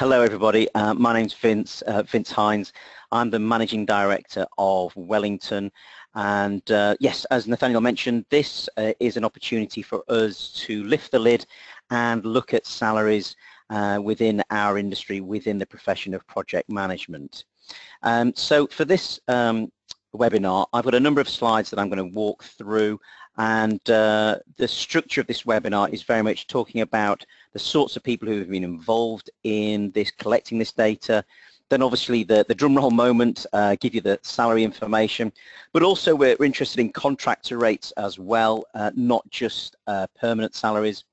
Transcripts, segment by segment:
Hello everybody, uh, my name's Vince, uh, Vince Hines. I'm the Managing Director of Wellingtone and uh, yes, as Nathaniel mentioned, this uh, is an opportunity for us to lift the lid and look at salaries uh, within our industry, within the profession of project management. Um, so for this um, webinar, I've got a number of slides that I'm going to walk through and uh, the structure of this webinar is very much talking about the sorts of people who have been involved in this collecting this data then obviously the, the drum roll moment, uh, give you the salary information, but also we're, we're interested in contractor rates as well, uh, not just uh, permanent salaries.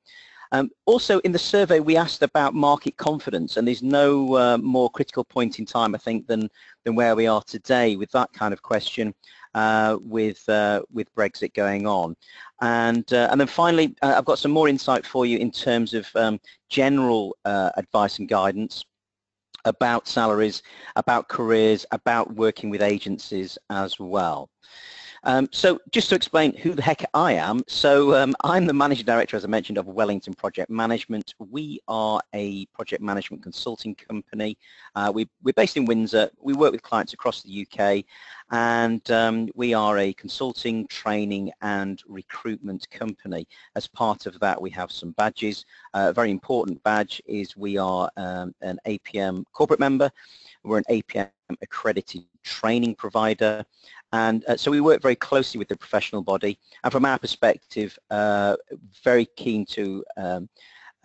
Um, also in the survey we asked about market confidence and there's no uh, more critical point in time I think than, than where we are today with that kind of question with uh, with Brexit going on. And uh, and then finally, uh, I've got some more insight for you in terms of um, general uh, advice and guidance about salaries, about careers, about working with agencies as well. Um, so just to explain who the heck I am, so um, I'm the Managing Director, as I mentioned, of Wellingtone Project Management. We are a project management consulting company. Uh, we, are based in Windsor. We work with clients across the UK and um, we are a consulting, training and recruitment company. As part of that, we have some badges. Uh, a very important badge is we are um, an APM corporate member. We're an APM accredited training provider and uh, so we work very closely with the professional body. And from our perspective uh, very keen to um,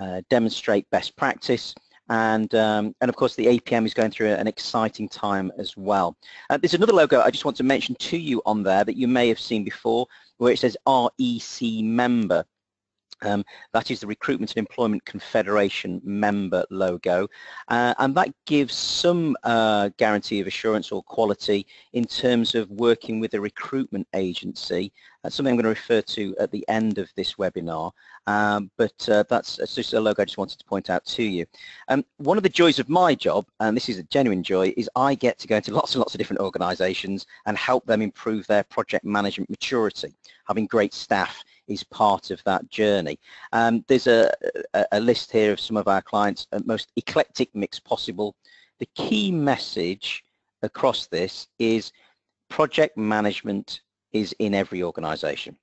uh, demonstrate best practice. And um, and of course the APM is going through an exciting time as well. Uh, there's another logo I just want to mention to you on there that you may have seen before where it says REC member um, that is the Recruitment and Employment Confederation member logo uh, and that gives some uh, guarantee of assurance or quality in terms of working with a recruitment agency. That's something I'm going to refer to at the end of this webinar um, but uh, that's, that's, just a logo I just wanted to point out to you. Um, one of the joys of my job, and this is a genuine joy, is I get to go into lots and lots of different organisations and help them improve their project management maturity. Having great staff is part of that journey. Um, there's a, a, a, list here of some of our clients, uh, most eclectic mix possible. The key message across this is project management is in every organization.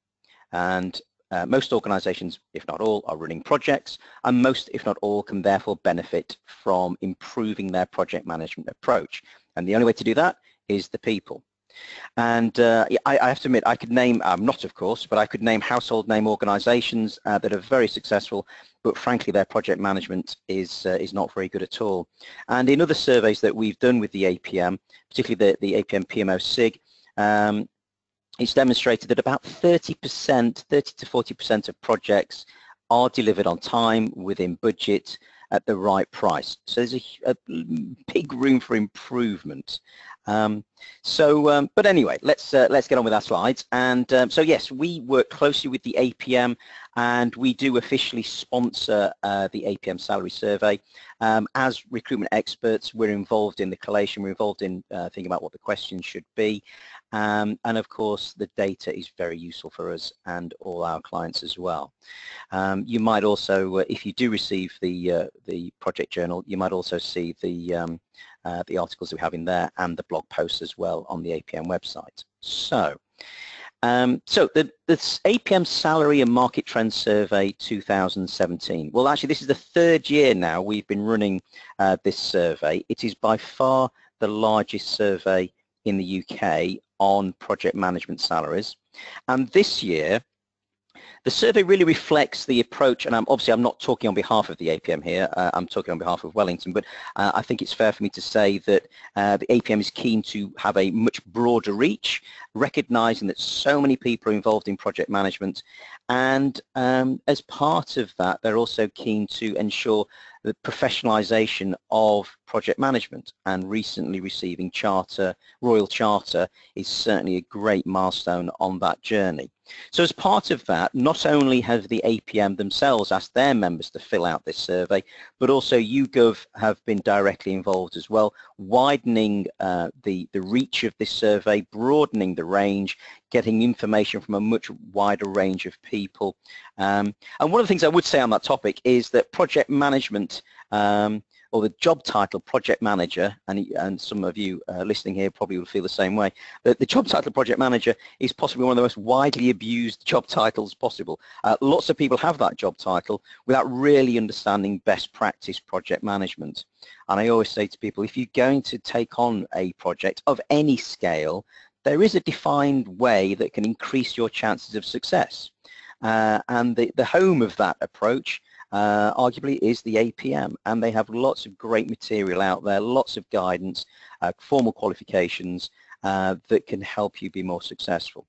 And uh, most organizations, if not all, are running projects, and most, if not all, can therefore benefit from improving their project management approach. And the only way to do that is the people. And uh, I, I, have to admit, I could name, um, not of course, but I could name household name organizations uh, that are very successful, but frankly their project management is, uh, is not very good at all. And in other surveys that we've done with the APM, particularly the, the APM PMO SIG, um, it's demonstrated that about 30%, 30 to 40% of projects are delivered on time, within budget, at the right price. So there's a, a big room for improvement. Um, so, um, but anyway, let's uh, let's get on with our slides. And um, so, yes, we work closely with the APM, and we do officially sponsor uh, the APM salary survey. Um, as recruitment experts, we're involved in the collation. We're involved in uh, thinking about what the questions should be, um, and of course, the data is very useful for us and all our clients as well. Um, you might also, uh, if you do receive the uh, the project journal, you might also see the uh, the articles we have in there and the blog posts as well on the APM website. So, um, so the, this APM Salary and Market Trend Survey 2017. Well, actually, this is the third year now we've been running uh, this survey. It is by far the largest survey in the UK on project management salaries. And this year, the survey really reflects the approach, and I'm, obviously I'm not talking on behalf of the APM here, uh, I'm talking on behalf of Wellingtone, but uh, I think it's fair for me to say that uh, the APM is keen to have a much broader reach, recognizing that so many people are involved in project management, and um, as part of that, they're also keen to ensure the professionalization of project management and recently receiving charter, Royal Charter is certainly a great milestone on that journey. So as part of that, not only have the APM themselves asked their members to fill out this survey, but also YouGov have been directly involved as well, widening uh, the, the reach of this survey, broadening the range, getting information from a much wider range of people. Um, and one of the things I would say on that topic is that project management um, or the job title project manager, and, and some of you uh, listening here probably will feel the same way, the, the job title project manager is possibly one of the most widely abused job titles possible. Uh, lots of people have that job title without really understanding best practice project management. And I always say to people, if you're going to take on a project of any scale, there is a defined way that can increase your chances of success. Uh, and the, the home of that approach uh, arguably is the APM and they have lots of great material out there, lots of guidance, uh, formal qualifications uh, that can help you be more successful.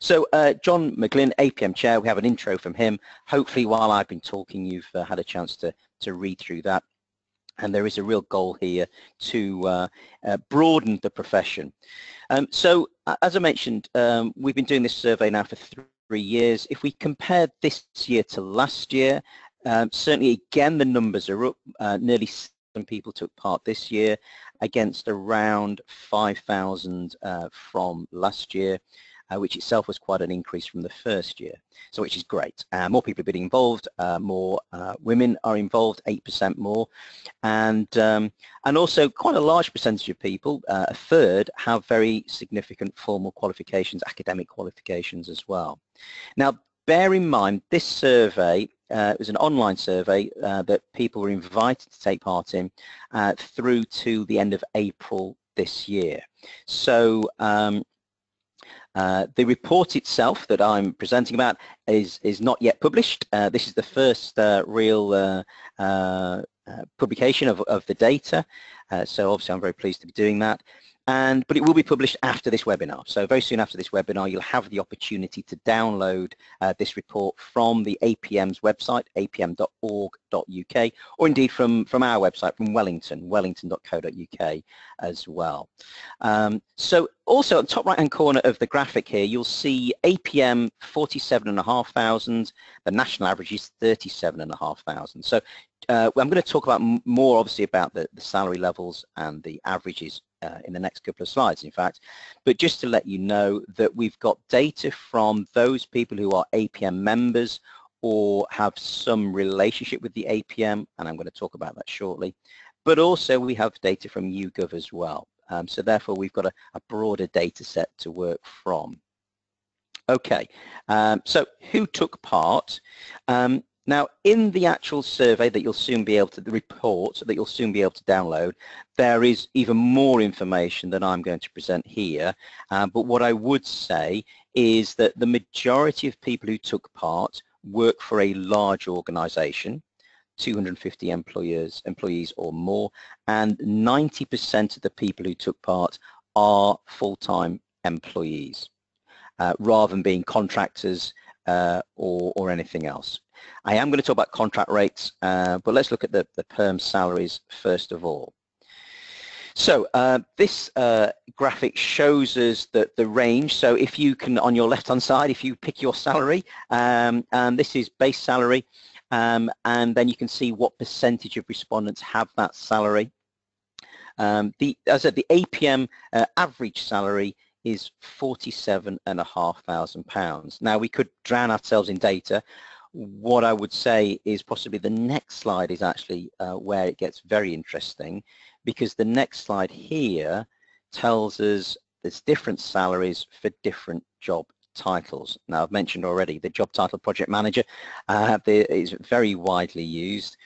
So uh, John McGlynn, APM Chair, we have an intro from him. Hopefully while I've been talking you've uh, had a chance to, to read through that and there is a real goal here to uh, uh, broaden the profession. Um, so as I mentioned, um, we've been doing this survey now for three years. If we compare this year to last year, um, certainly again the numbers are up. Uh, nearly seven people took part this year against around 5,000 uh, from last year uh, which itself was quite an increase from the first year, so which is great. Uh, more people have been involved, uh, more uh, women are involved, 8% more, and, um, and also quite a large percentage of people, a third, have very significant formal qualifications, academic qualifications as well. Now, bear in mind, this survey uh, it was an online survey uh, that people were invited to take part in uh, through to the end of April this year. So um, uh, the report itself that I'm presenting about is, is not yet published. Uh, this is the first uh, real publication of, of the data, so obviously I'm very pleased to be doing that and but it will be published after this webinar. So very soon after this webinar, you'll have the opportunity to download uh, this report from the APM's website, apm.org.uk, or indeed from, from our website, from Wellingtone, wellingtone.co.uk as well. Um, so also at the top right-hand corner of the graphic here, you'll see APM 47,500, the national average is 37,500. So uh, I'm going to talk about more obviously about the, the salary levels and the averages uh, in the next couple of slides, in fact. But just to let you know that we've got data from those people who are APM members or have some relationship with the APM, and I'm going to talk about that shortly. But also we have data from YouGov as well. Um, so therefore we've got a, a, broader data set to work from. Okay, um, so who took part? Um, now, in the actual survey that you'll soon be able to, the report that you'll soon be able to download, there is even more information than I'm going to present here. Uh, but what I would say is that the majority of people who took part work for a large organization, 250 employers, employees or more, and 90% of the people who took part are full-time employees, uh, rather than being contractors uh, or, or anything else. I am going to talk about contract rates, uh, but let's look at the, the perm salaries first of all. So uh, this uh, graphic shows us that the range, so if you can, on your left-hand side, if you pick your salary, um, and this is base salary, um, and then you can see what percentage of respondents have that salary. Um, the, as said, the APM uh, average salary is £47,500. Now we could drown ourselves in data, what I would say is possibly the next slide is actually uh, where it gets very interesting because the next slide here tells us there's different salaries for different job titles. Now I've mentioned already the job title project manager uh, is very widely used.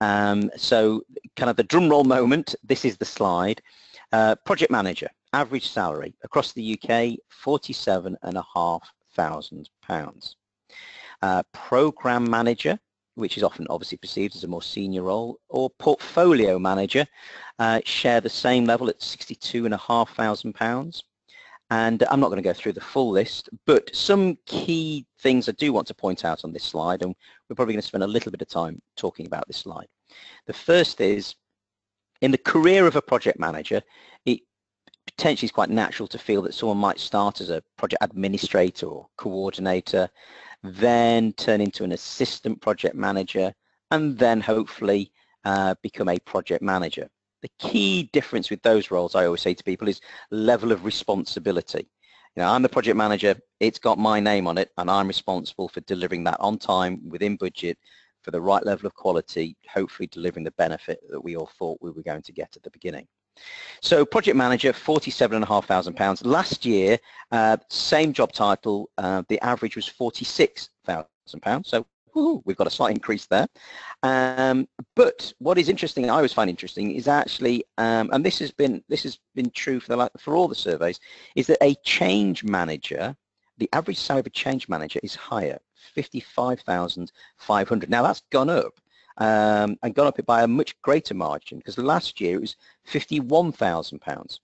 Um, so kind of the drum roll moment, this is the slide. Uh, project manager, average salary across the UK, 47 and a half thousand pounds. Uh, program manager, which is often obviously perceived as a more senior role, or portfolio manager, uh, share the same level at £62,500. And I'm not going to go through the full list, but some key things I do want to point out on this slide, and we're probably going to spend a little bit of time talking about this slide. The first is, in the career of a project manager, it potentially is quite natural to feel that someone might start as a project administrator or coordinator, then turn into an assistant project manager, and then hopefully uh, become a project manager. The key difference with those roles, I always say to people, is level of responsibility. You know, I'm the project manager, it's got my name on it, and I'm responsible for delivering that on time, within budget, for the right level of quality, hopefully delivering the benefit that we all thought we were going to get at the beginning. So project manager, £47,500. Last year, uh, same job title, uh, the average was £46,000. So Ooh, we've got a slight increase there. Um, but what is interesting, I always find interesting, is actually, um, and this has been this has been true for the for all the surveys, is that a change manager, the average salary of a change manager is higher, fifty-five thousand five hundred. Now that's gone up. Um, and gone up by a much greater margin because last year it was £51,000.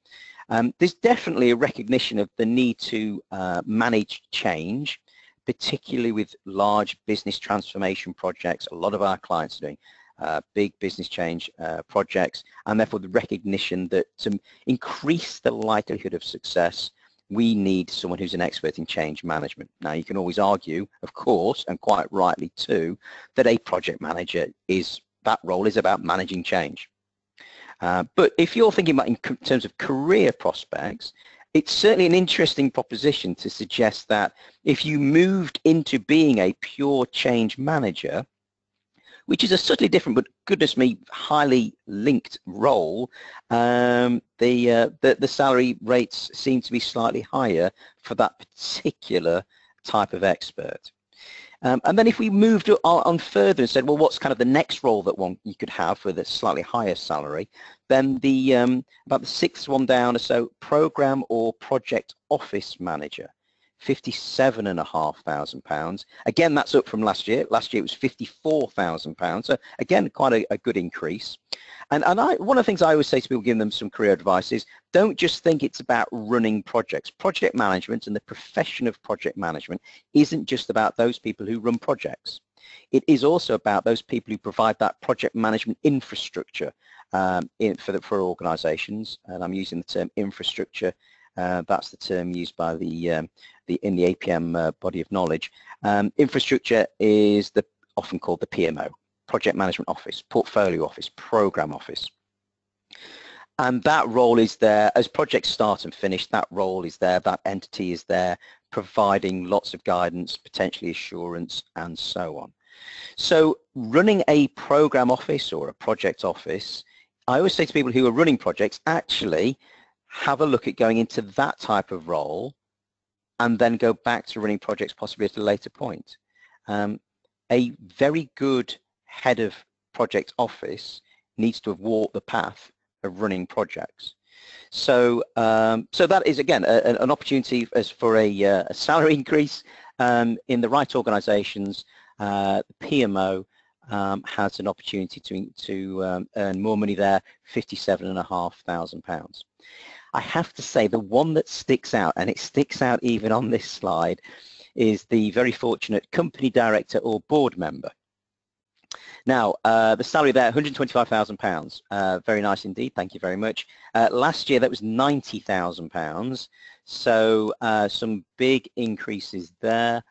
Um, there's definitely a recognition of the need to uh, manage change particularly with large business transformation projects. A lot of our clients are doing uh, big business change uh, projects and therefore the recognition that to increase the likelihood of success we need someone who's an expert in change management. Now you can always argue, of course, and quite rightly too, that a project manager is, that role is about managing change. Uh, but if you're thinking about in terms of career prospects, it's certainly an interesting proposition to suggest that if you moved into being a pure change manager, which is a subtly different, but goodness me, highly linked role, um, the, uh, the, the salary rates seem to be slightly higher for that particular type of expert. Um, and then if we moved on further and said, well, what's kind of the next role that one you could have with a slightly higher salary, then the um, about the sixth one down or so, program or project office manager. £57,500. Again, that's up from last year. Last year it was £54,000. So again, quite a, a, good increase. And, and I, one of the things I always say to people giving them some career advice is don't just think it's about running projects. Project management and the profession of project management isn't just about those people who run projects. It is also about those people who provide that project management infrastructure um, in, for, the, for organizations. And I'm using the term infrastructure uh, that's the term used by the, um, the in the APM uh, body of knowledge. Um, infrastructure is the often called the PMO, Project Management Office, Portfolio Office, Program Office. And that role is there, as projects start and finish, that role is there, that entity is there, providing lots of guidance, potentially assurance, and so on. So running a program office or a project office, I always say to people who are running projects, actually, have a look at going into that type of role and then go back to running projects possibly at a later point. Um, a very good head of project office needs to have walked the path of running projects. So, um, so that is again a, an opportunity as for a, uh, a salary increase um, in the right organisations. Uh, the PMO um, has an opportunity to to um, earn more money there, fifty-seven and a half thousand pounds. I have to say the one that sticks out, and it sticks out even on this slide, is the very fortunate company director or board member. Now, uh, the salary there, £125,000, uh, very nice indeed, thank you very much. Uh, last year that was £90,000, so uh, some big increases there,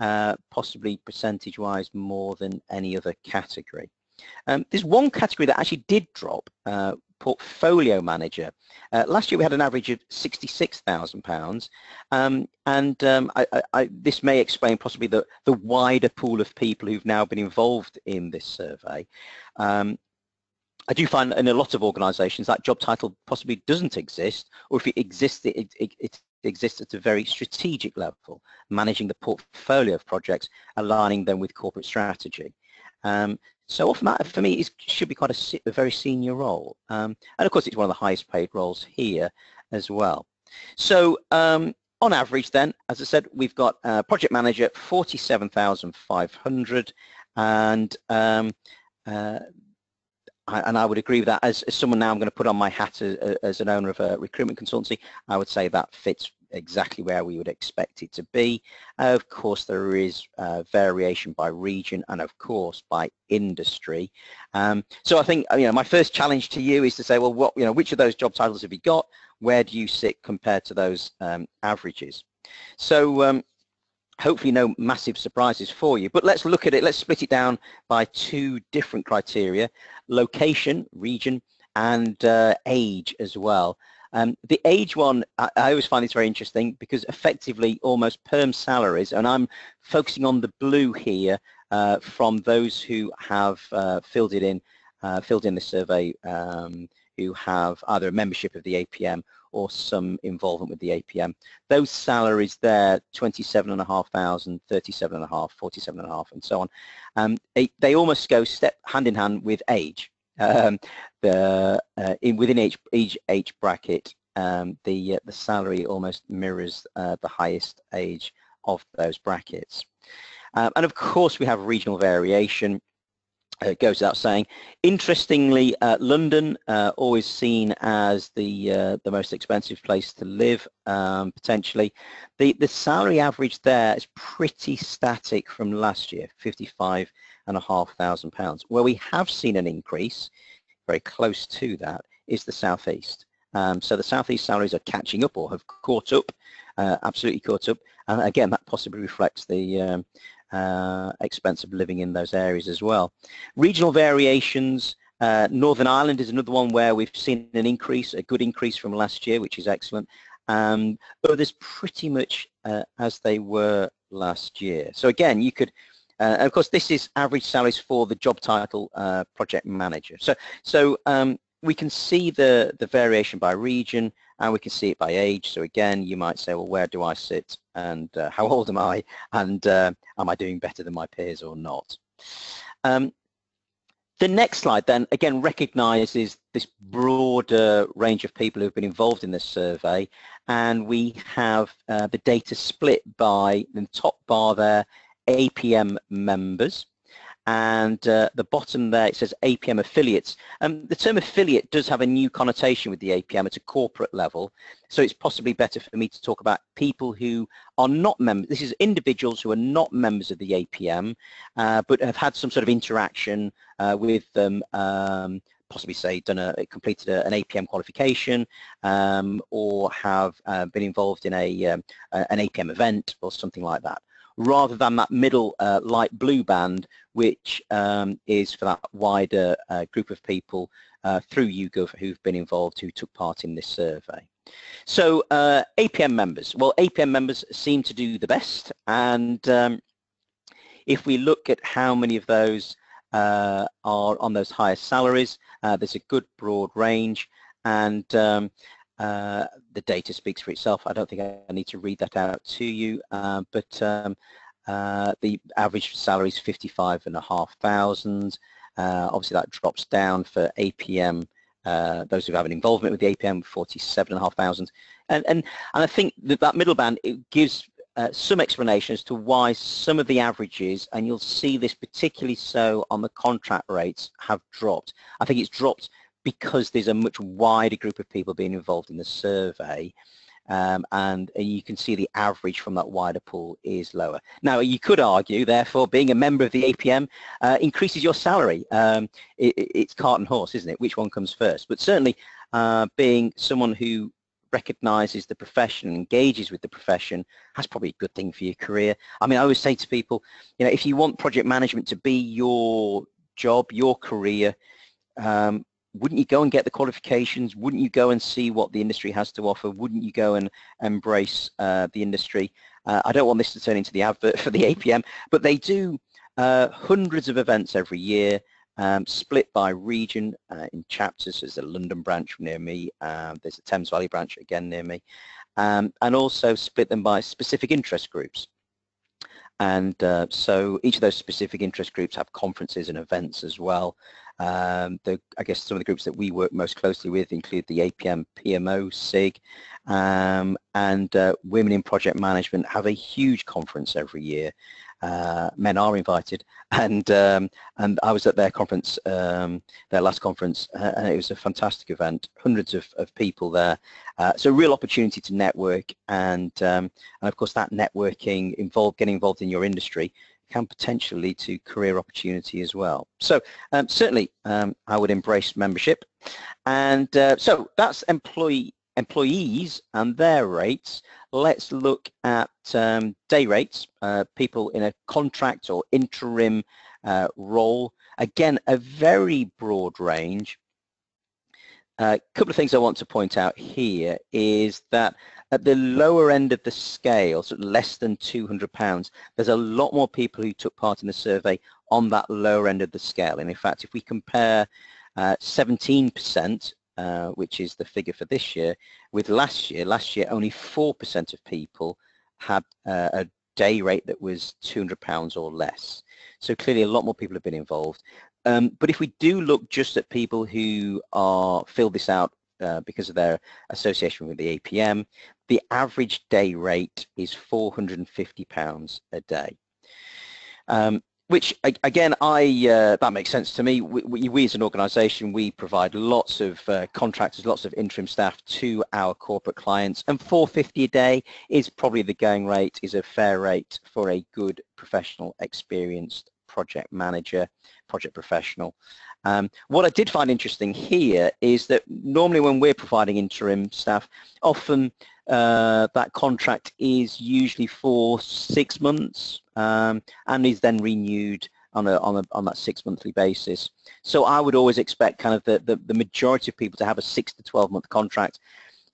uh, possibly percentage-wise more than any other category. Um, there's one category that actually did drop, uh, portfolio manager. Uh, last year we had an average of £66,000 um, and um, I, I, this may explain possibly the, the wider pool of people who've now been involved in this survey. Um, I do find in a lot of organisations that job title possibly doesn't exist or if it exists it, it, it exists at a very strategic level, managing the portfolio of projects, aligning them with corporate strategy. Um, so often for me, it should be quite a, a very senior role. Um, and of course, it's one of the highest paid roles here as well. So um, on average then, as I said, we've got uh, project manager 47,500 and um, uh, I, and I would agree with that. As, as, someone now I'm going to put on my hat as, as an owner of a recruitment consultancy, I would say that fits exactly where we would expect it to be. Uh, of course, there is uh, variation by region and of course by industry. Um, so I think, you know, my first challenge to you is to say, well, what, you know, which of those job titles have you got? Where do you sit compared to those um, averages? So um, hopefully no massive surprises for you, but let's look at it. Let's split it down by two different criteria, location, region, and uh, age as well. Um, the age one, I, I, always find this very interesting because effectively almost perm salaries, and I'm focusing on the blue here, uh, from those who have uh, filled it in, uh, filled in the survey, um, who have either a membership of the APM or some involvement with the APM. Those salaries there, 27,500, 37,500, 47,500 and so on, um, they, almost go step hand in hand with age. Um, the, uh, in, within each, each age bracket, um, the, uh, the salary almost mirrors uh, the highest age of those brackets. Um, and of course we have regional variation it goes without saying. Interestingly, uh, London, uh, always seen as the uh, the most expensive place to live, um, potentially. The the salary average there is pretty static from last year, fifty-five and a half thousand pounds. Where we have seen an increase, very close to that, is the southeast. Um, so the southeast salaries are catching up or have caught up, uh, absolutely caught up. And again, that possibly reflects the um, uh, expense of living in those areas as well. Regional variations, uh, Northern Ireland is another one where we've seen an increase, a good increase from last year, which is excellent. Um, others pretty much uh, as they were last year. So again, you could, uh, of course, this is average salaries for the job title uh, project manager. So, so um, we can see the, the variation by region and we can see it by age. So again, you might say, well, where do I sit and uh, how old am I and uh, am I doing better than my peers or not? Um, the next slide then again recognizes this broader range of people who've been involved in this survey and we have uh, the data split by the top bar there APM members and uh, the bottom there it says APM affiliates. Um, the term affiliate does have a new connotation with the APM at a corporate level, so it's possibly better for me to talk about people who are not members. This is individuals who are not members of the APM, uh, but have had some sort of interaction uh, with them, um, possibly say done a completed a, an APM qualification um, or have uh, been involved in a um, an APM event or something like that rather than that middle uh, light blue band, which um, is for that wider uh, group of people uh, through YouGov who've been involved, who took part in this survey. So uh, APM members, well, APM members seem to do the best, and um, if we look at how many of those uh, are on those highest salaries, there's a good broad range, and um, uh, the data speaks for itself. I don't think I need to read that out to you, uh, but um, uh, the average salary is 55 and a half thousand. Uh, obviously that drops down for APM, uh, those who have an involvement with the APM, 47 and a half thousand. And, and, I think that that middle band, it gives some explanation as to why some of the averages, and you'll see this particularly so on the contract rates, have dropped. I think it's dropped because there's a much wider group of people being involved in the survey um, and you can see the average from that wider pool is lower. Now you could argue therefore being a member of the APM uh, increases your salary. Um, it, it's cart and horse isn't it? Which one comes first? But certainly uh, being someone who recognizes the profession, and engages with the profession, that's probably a good thing for your career. I mean, I always say to people, you know, if you want project management to be your job, your career, um, wouldn't you go and get the qualifications? Wouldn't you go and see what the industry has to offer? Wouldn't you go and embrace uh, the industry? Uh, I don't want this to turn into the advert for the APM, but they do uh, hundreds of events every year, um, split by region uh, in chapters. There's a London branch near me. Um, there's a Thames Valley branch again near me. Um, and also split them by specific interest groups. And uh, so each of those specific interest groups have conferences and events as well. Um, the, I guess some of the groups that we work most closely with include the APM PMO SIG um, and uh, Women in Project Management have a huge conference every year. Uh, men are invited and um, and I was at their conference, um, their last conference uh, and it was a fantastic event, hundreds of, of people there. Uh, so a real opportunity to network and, um, and of course that networking involved getting involved in your industry can potentially lead to career opportunity as well. So um, certainly um, I would embrace membership. And uh, so that's employee employees and their rates. Let's look at um, day rates, uh, people in a contract or interim uh, role. Again, a very broad range. A couple of things I want to point out here is that at the lower end of the scale, so less than £200, there's a lot more people who took part in the survey on that lower end of the scale. And in fact, if we compare 17%, uh, uh, which is the figure for this year, with last year, last year only 4% of people had uh, a day rate that was £200 or less. So clearly a lot more people have been involved. Um, but if we do look just at people who are filled this out uh, because of their association with the APM, the average day rate is £450 a day. Um, which again, I uh, that makes sense to me. We, we as an organisation, we provide lots of uh, contractors, lots of interim staff to our corporate clients, and 450 a day is probably the going rate, is a fair rate for a good professional, experienced project manager, project professional. Um, what I did find interesting here is that normally when we're providing interim staff, often uh, that contract is usually for six months um, and is then renewed on a, on, a, on that six monthly basis. So I would always expect kind of the, the, the majority of people to have a six to 12 month contract.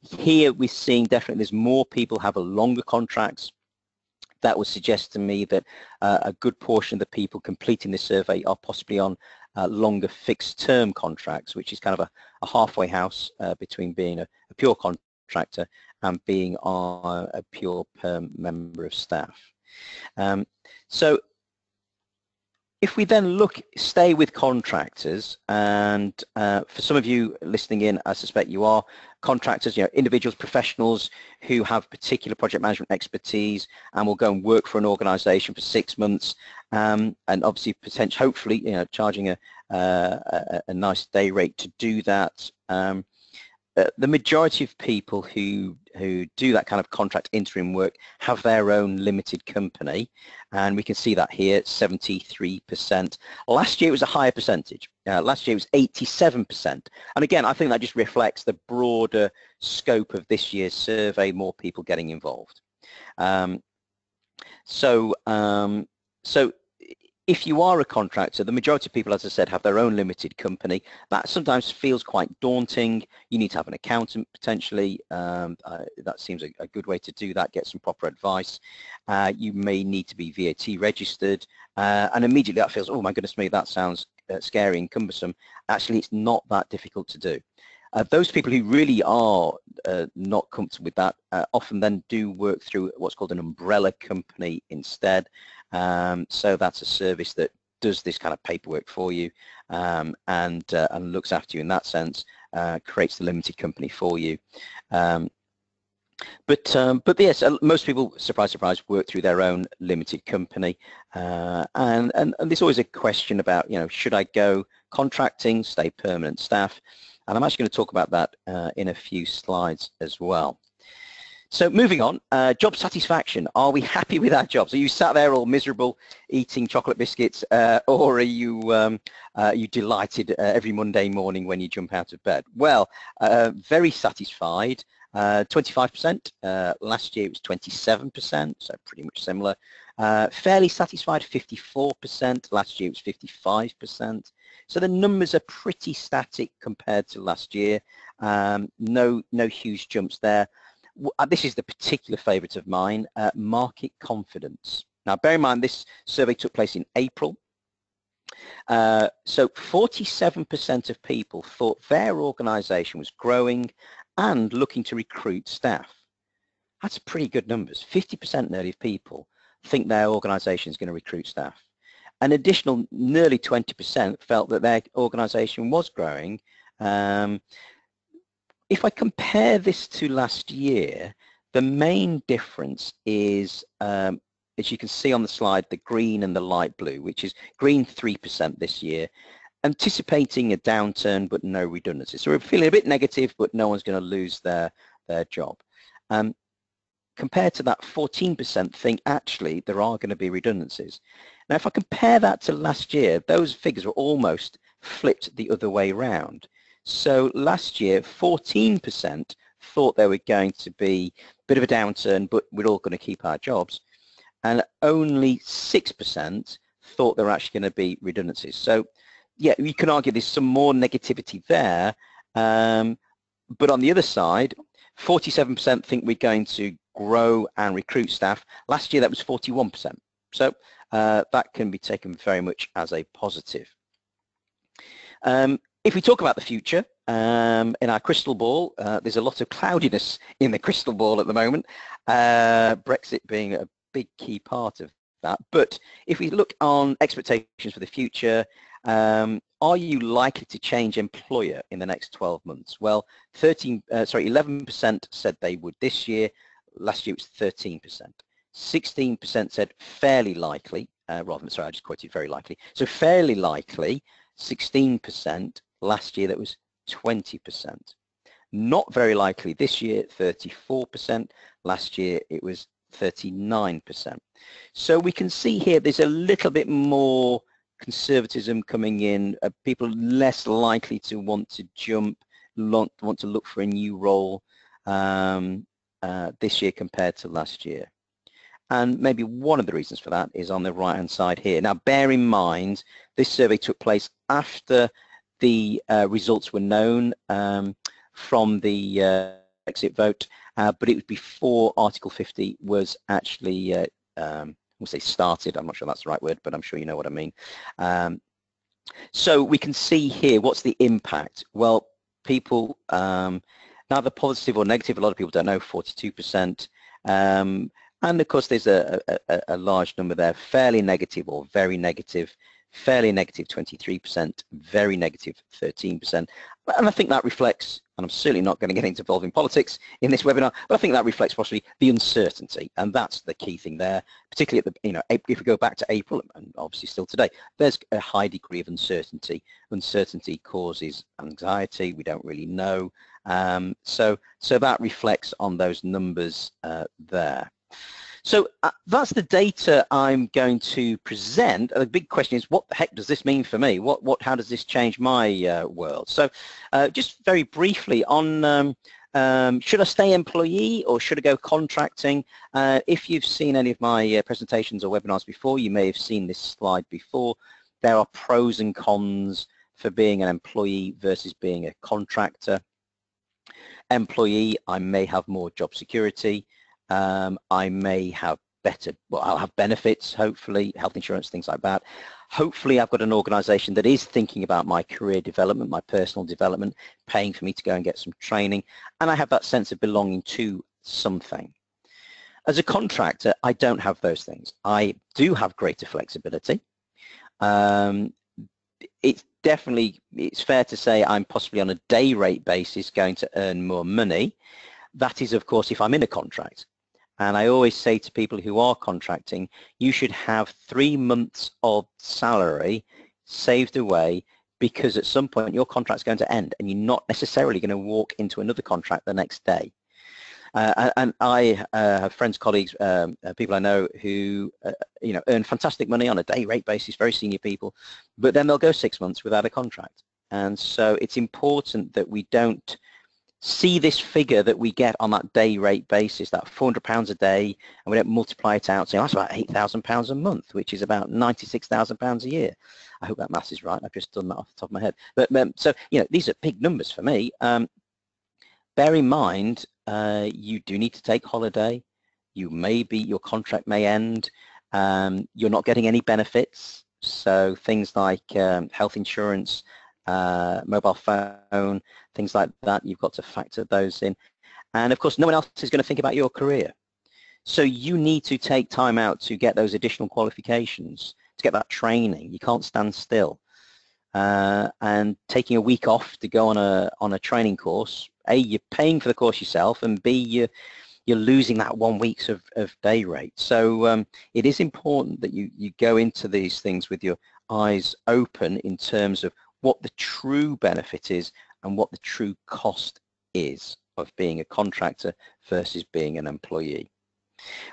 Here we're seeing definitely there's more people have a longer contracts that would suggest to me that uh, a good portion of the people completing this survey are possibly on uh, longer fixed term contracts, which is kind of a, a halfway house uh, between being a, a, pure contractor and being a pure perm member of staff. Um, so if we then look, stay with contractors, and uh, for some of you listening in, I suspect you are contractors, you know, individuals, professionals who have particular project management expertise and will go and work for an organization for six months, um, and obviously, potentially, hopefully, you know, charging a, uh, a, a, nice day rate to do that. Um, uh, the majority of people who who do that kind of contract interim work have their own limited company and we can see that here 73% last year it was a higher percentage. Uh, last year it was 87% and again I think that just reflects the broader scope of this year's survey more people getting involved. Um, so um, so if you are a contractor, the majority of people, as I said, have their own limited company. That sometimes feels quite daunting. You need to have an accountant potentially. Um, uh, that seems a, a, good way to do that, get some proper advice. Uh, you may need to be VAT registered. Uh, and immediately that feels, oh my goodness me, that sounds uh, scary and cumbersome. Actually, it's not that difficult to do. Uh, those people who really are uh, not comfortable with that uh, often then do work through what's called an umbrella company instead. Um, so that's a service that does this kind of paperwork for you um, and, uh, and looks after you in that sense, uh, creates the limited company for you. Um, but um, but yes, uh, most people, surprise, surprise, work through their own limited company, uh, and, and and there's always a question about you know should I go contracting, stay permanent staff, and I'm actually going to talk about that uh, in a few slides as well. So moving on, uh, job satisfaction. Are we happy with our jobs? Are you sat there all miserable eating chocolate biscuits uh, or are you, um, uh, you delighted uh, every Monday morning when you jump out of bed? Well, uh, very satisfied. 25%. Uh, last year it was 27%, so pretty much similar. fairly satisfied, 54%. Last year it was 55%. So the numbers are pretty static compared to last year. Um, no, no huge jumps there. Uh, this is the particular favourite of mine, uh, market confidence. Now, bear in mind, this survey took place in April. Uh, so 47% of people thought their organisation was growing and looking to recruit staff. That's pretty good numbers. 50% nearly of people think their organisation is going to recruit staff. An additional nearly 20% felt that their organisation was growing um, if I compare this to last year, the main difference is, um, as you can see on the slide, the green and the light blue, which is green 3% this year, anticipating a downturn but no redundancy. So we're feeling a bit negative, but no one's going to lose their, their job. Um, compared to that 14% thing, actually there are going to be redundancies. Now if I compare that to last year, those figures were almost flipped the other way around. So last year, 14% thought there were going to be a bit of a downturn, but we're all going to keep our jobs. And only 6% thought there were actually going to be redundancies. So yeah, you can argue there's some more negativity there, Um, but on the other side, 47% think we're going to grow and recruit staff. Last year that was 41%. So uh, that can be taken very much as a positive. Um, if we talk about the future, um, in our crystal ball, uh, there's a lot of cloudiness in the crystal ball at the moment, uh, Brexit being a big key part of that. But if we look on expectations for the future, um, are you likely to change employer in the next 12 months? Well, 13, uh, sorry, 11% said they would this year. Last year it was 13%. 16% said fairly likely, uh, rather than, sorry, I just quoted very likely. So fairly likely, 16%. Last year that was 20%. Not very likely this year, 34%. Last year it was 39%. So we can see here there's a little bit more conservatism coming in, uh, people less likely to want to jump, want to look for a new role um, uh, this year compared to last year. And maybe one of the reasons for that is on the right-hand side here. Now, bear in mind, this survey took place after the uh, results were known um, from the uh, exit vote, uh, but it was before Article 50 was actually uh, um, we'll say started, I'm not sure that's the right word, but I'm sure you know what I mean. Um, so we can see here, what's the impact? Well, people, um, neither positive or negative, a lot of people don't know, 42%. Um, and of course, there's a, a, a large number there, fairly negative or very negative fairly negative 23%, very negative 13%. And I think that reflects, and I'm certainly not going to get into involving politics in this webinar, but I think that reflects possibly the uncertainty. And that's the key thing there, particularly at the, you know, if we go back to April, and obviously still today, there's a high degree of uncertainty. Uncertainty causes anxiety, we don't really know. Um, so, so that reflects on those numbers uh, there. So uh, that's the data I'm going to present. The big question is, what the heck does this mean for me? What, what, how does this change my uh, world? So uh, just very briefly on um, um, should I stay employee or should I go contracting? Uh, if you've seen any of my uh, presentations or webinars before, you may have seen this slide before. There are pros and cons for being an employee versus being a contractor. Employee, I may have more job security um, I may have better, well, I'll have benefits, hopefully, health insurance, things like that. Hopefully, I've got an organization that is thinking about my career development, my personal development, paying for me to go and get some training, and I have that sense of belonging to something. As a contractor, I don't have those things. I do have greater flexibility. Um, it's definitely, it's fair to say I'm possibly on a day rate basis going to earn more money. That is, of course, if I'm in a contract. And I always say to people who are contracting, you should have three months of salary saved away because at some point your contract's going to end and you're not necessarily going to walk into another contract the next day. Uh, and I uh, have friends, colleagues, um, uh, people I know who, uh, you know, earn fantastic money on a day rate basis, very senior people, but then they'll go six months without a contract. And so it's important that we don't see this figure that we get on that day rate basis, that £400 a day, and we don't multiply it out, so that's about £8,000 a month, which is about £96,000 a year. I hope that math is right. I've just done that off the top of my head. But um, so, you know, these are big numbers for me. Um, bear in mind, uh, you do need to take holiday. You may be, your contract may end. Um, you're not getting any benefits. So things like um, health insurance, uh, mobile phone, things like that. You've got to factor those in. And of course, no one else is going to think about your career. So you need to take time out to get those additional qualifications, to get that training. You can't stand still. Uh, and taking a week off to go on a on a training course, A, you're paying for the course yourself, and B, you're you're losing that one week's of, of day rate. So um, it is important that you, you go into these things with your eyes open in terms of what the true benefit is and what the true cost is of being a contractor versus being an employee.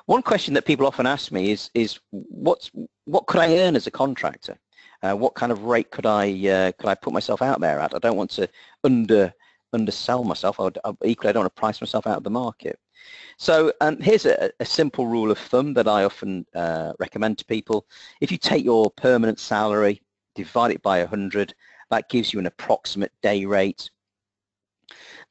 One question that people often ask me is, is what's, what could I earn as a contractor? Uh, what kind of rate could I, uh, could I put myself out there at? I don't want to under, undersell myself. I would, equally, I don't want to price myself out of the market. So um, here's a, a, simple rule of thumb that I often uh, recommend to people. If you take your permanent salary, divide it by 100, that gives you an approximate day rate.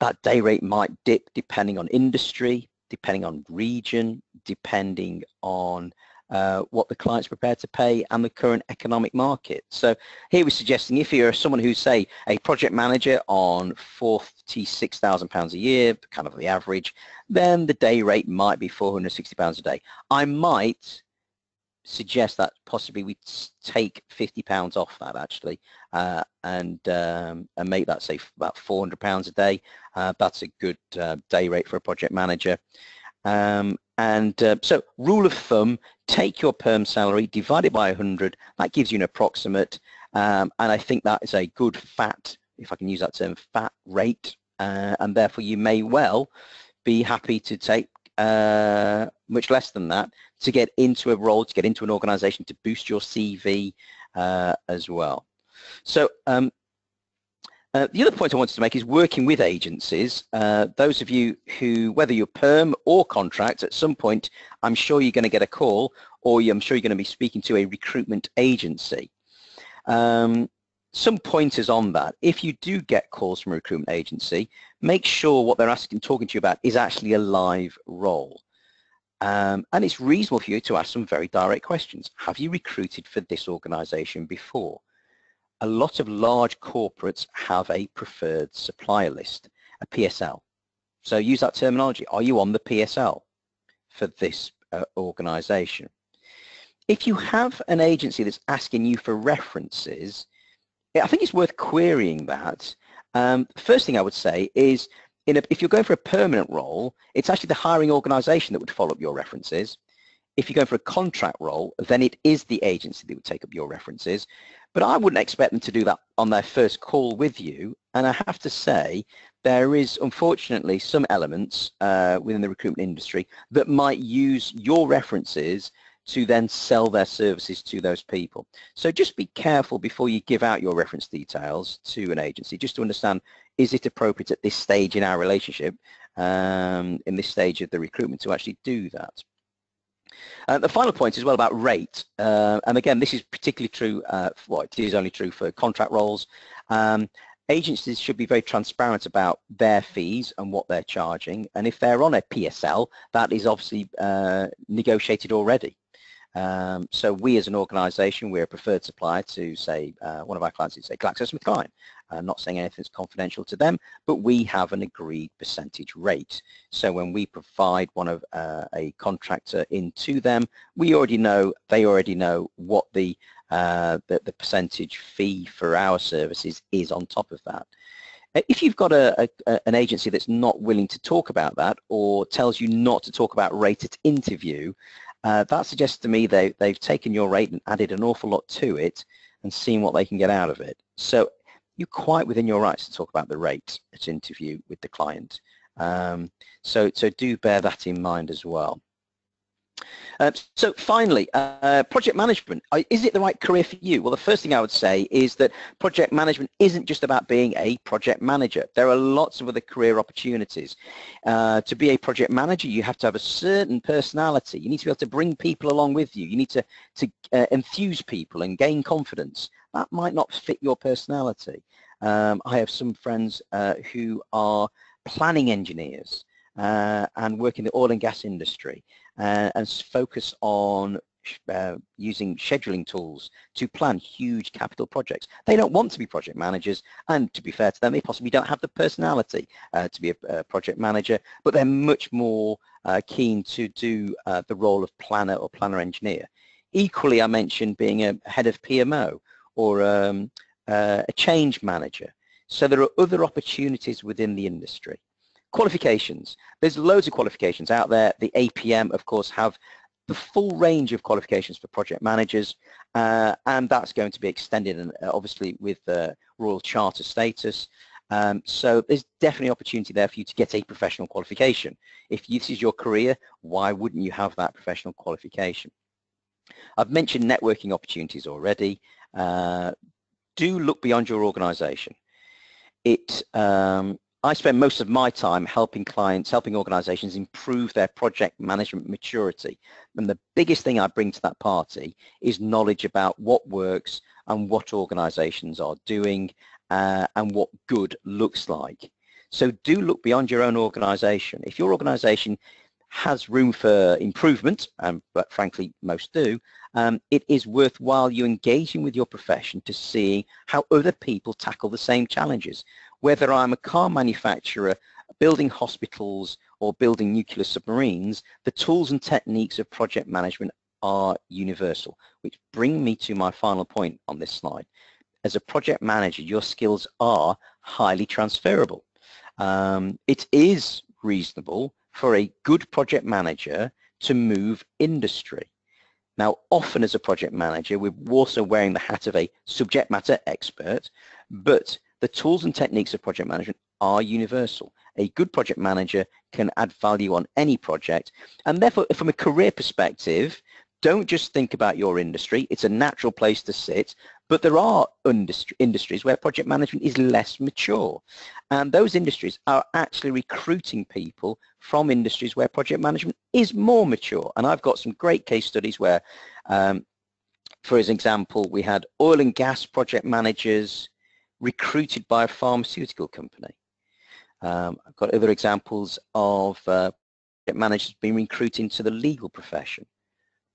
That day rate might dip depending on industry, depending on region, depending on uh, what the client's prepared to pay and the current economic market. So here we're suggesting if you're someone who's, say, a project manager on £46,000 a year, kind of the average, then the day rate might be £460 a day. I might suggest that possibly we take £50 off that actually uh, and um, and make that say about £400 a day. Uh, that's a good uh, day rate for a project manager. Um, and uh, so rule of thumb, take your perm salary, divide it by 100, that gives you an approximate, um, and I think that is a good fat, if I can use that term, fat rate, uh, and therefore you may well be happy to take uh, much less than that to get into a role, to get into an organization, to boost your CV uh, as well. So um, uh, the other point I wanted to make is working with agencies. Uh, those of you who, whether you're perm or contract, at some point, I'm sure you're going to get a call or I'm sure you're going to be speaking to a recruitment agency. Um, some pointers on that. If you do get calls from a recruitment agency, make sure what they're asking, talking to you about is actually a live role. Um, and it's reasonable for you to ask some very direct questions. Have you recruited for this organization before? a lot of large corporates have a preferred supplier list, a PSL. So use that terminology. Are you on the PSL for this uh, organization? If you have an agency that's asking you for references, I think it's worth querying that. Um, first thing I would say is a, if you're going for a permanent role, it's actually the hiring organization that would follow up your references. If you're going for a contract role, then it is the agency that would take up your references. But I wouldn't expect them to do that on their first call with you. And I have to say, there is unfortunately some elements uh, within the recruitment industry that might use your references to then sell their services to those people. So just be careful before you give out your reference details to an agency, just to understand, is it appropriate at this stage in our relationship, um, in this stage of the recruitment to actually do that. Uh, the final point is well about rate, uh, and again, this is particularly true, uh, well, it is only true for contract roles. Um, agencies should be very transparent about their fees and what they're charging, and if they're on a PSL, that is obviously uh, negotiated already. Um, so we as an organization, we're a preferred supplier to say, uh, one of our clients is say GlaxoSmithKline. Uh, not saying anything's confidential to them, but we have an agreed percentage rate. So when we provide one of uh, a contractor into them, we already know, they already know what the, uh, the, the percentage fee for our services is on top of that. Uh, if you've got a, a, an agency that's not willing to talk about that or tells you not to talk about rate at interview, uh, that suggests to me they, they've taken your rate and added an awful lot to it and seen what they can get out of it. So you're quite within your rights to talk about the rate at interview with the client. Um, so, so do bear that in mind as well. Uh, so finally, uh, project management, uh, is it the right career for you? Well, the first thing I would say is that project management isn't just about being a project manager. There are lots of other career opportunities. Uh, to be a project manager, you have to have a certain personality. You need to be able to bring people along with you. You need to, to uh, enthuse people and gain confidence. That might not fit your personality. Um, I have some friends who are planning engineers and work in the oil and gas industry uh, and focus on uh, using scheduling tools to plan huge capital projects. They don't want to be project managers, and to be fair to them, they possibly don't have the personality uh, to be a, a, project manager, but they're much more uh, keen to do uh, the role of planner or planner engineer. Equally, I mentioned being a head of PMO or um, uh, a change manager. So there are other opportunities within the industry. Qualifications. There's loads of qualifications out there. The APM, of course, have the full range of qualifications for project managers, uh, and that's going to be extended, and uh, obviously with uh, Royal Charter status. Um, so there's definitely opportunity there for you to get a professional qualification. If this is your career, why wouldn't you have that professional qualification? I've mentioned networking opportunities already. Uh, do look beyond your organization. It um, I spend most of my time helping clients, helping organizations improve their project management maturity. And the biggest thing I bring to that party is knowledge about what works and what organizations are doing uh, and what good looks like. So do look beyond your own organisation. If your organisation has room for improvement, um, but frankly most do, um, it is worthwhile you engaging with your profession to see how other people tackle the same challenges. Whether I'm a car manufacturer, building hospitals or building nuclear submarines, the tools and techniques of project management are universal, which bring me to my final point on this slide. As a project manager, your skills are highly transferable. Um, it is reasonable for a good project manager to move industry. Now, often as a project manager, we're also wearing the hat of a subject matter expert, but the tools and techniques of project management are universal. A good project manager can add value on any project, and therefore, from a career perspective, don't just think about your industry. It's a natural place to sit, but there are industries where project management is less mature. And those industries are actually recruiting people from industries where project management is more mature. And I've got some great case studies where, um, for example, we had oil and gas project managers recruited by a pharmaceutical company. Um, I've got other examples of uh, managers being recruited into the legal profession.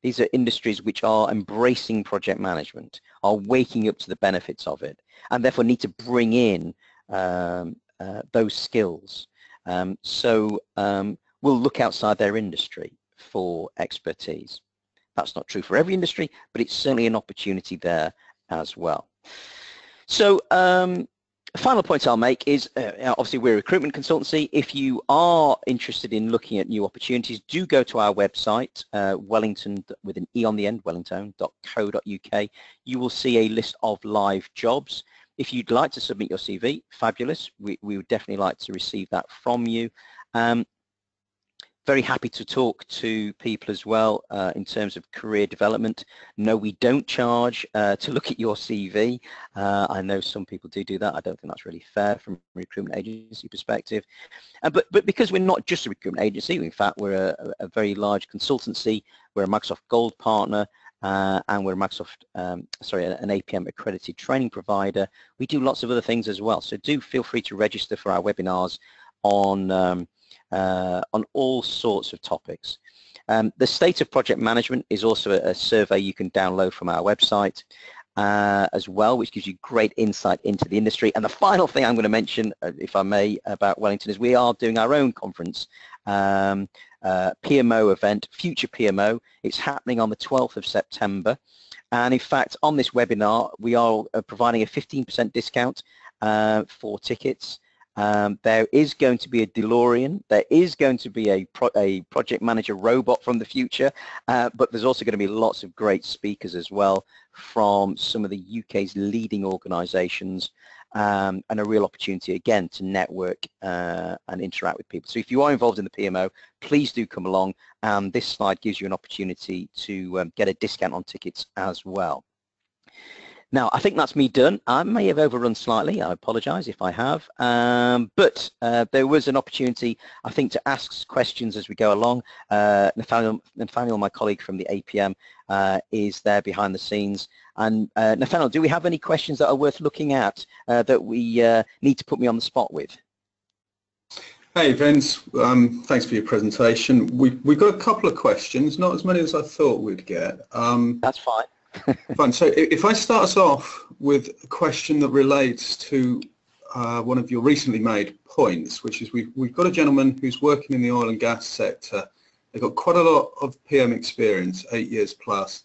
These are industries which are embracing project management, are waking up to the benefits of it, and therefore need to bring in um, uh, those skills. Um, so um, we'll look outside their industry for expertise. That's not true for every industry, but it's certainly an opportunity there as well. So um, final point I'll make is, uh, obviously we're a recruitment consultancy. If you are interested in looking at new opportunities, do go to our website, uh, Wellingtone, with an E on the end, wellingtone.co.uk. You will see a list of live jobs. If you'd like to submit your CV, fabulous. We, we would definitely like to receive that from you. Um, very happy to talk to people as well uh, in terms of career development. No, we don't charge uh, to look at your CV. Uh, I know some people do do that. I don't think that's really fair from a recruitment agency perspective. Uh, but, but because we're not just a recruitment agency, in fact, we're a, a very large consultancy. We're a Microsoft Gold partner. Uh, and we're Microsoft, um, sorry, an APM accredited training provider. We do lots of other things as well. So do feel free to register for our webinars on um, uh, on all sorts of topics. Um, the state of project management is also a, a survey you can download from our website uh, as well, which gives you great insight into the industry. And the final thing I'm going to mention, uh, if I may, about Wellingtone is we are doing our own conference, um, uh, PMO event, Future PMO. It's happening on the 12th of September. And in fact, on this webinar, we are uh, providing a 15% discount uh, for tickets. Um, there is going to be a DeLorean. There is going to be a, pro a project manager robot from the future, uh, but there's also going to be lots of great speakers as well from some of the UK's leading organisations um, and a real opportunity again to network uh, and interact with people. So if you are involved in the PMO, please do come along and this slide gives you an opportunity to um, get a discount on tickets as well. Now, I think that's me done. I may have overrun slightly. I apologise if I have. Um, but uh, there was an opportunity, I think, to ask questions as we go along. Uh, Nathaniel, Nathaniel, my colleague from the APM, uh, is there behind the scenes. And uh, Nathaniel, do we have any questions that are worth looking at uh, that we uh, need to put me on the spot with? Hey Vince, um, thanks for your presentation. We, we've got a couple of questions, not as many as I thought we'd get. Um, That's fine. Fine. So if I start us off with a question that relates to uh, one of your recently made points, which is we've, we've got a gentleman who's working in the oil and gas sector. They've got quite a lot of PM experience, eight years plus,